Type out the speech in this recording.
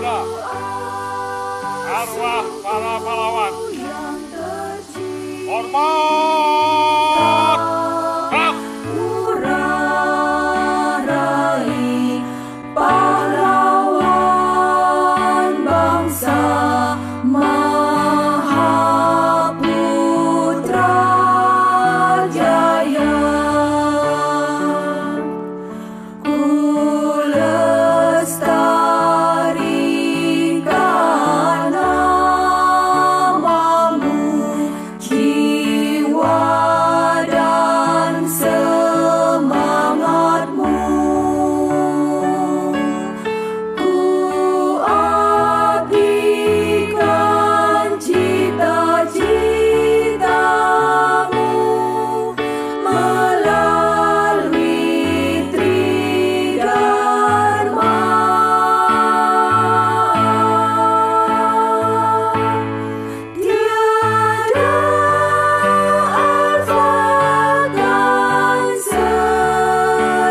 kepada arwah para pahlawan. Hormat.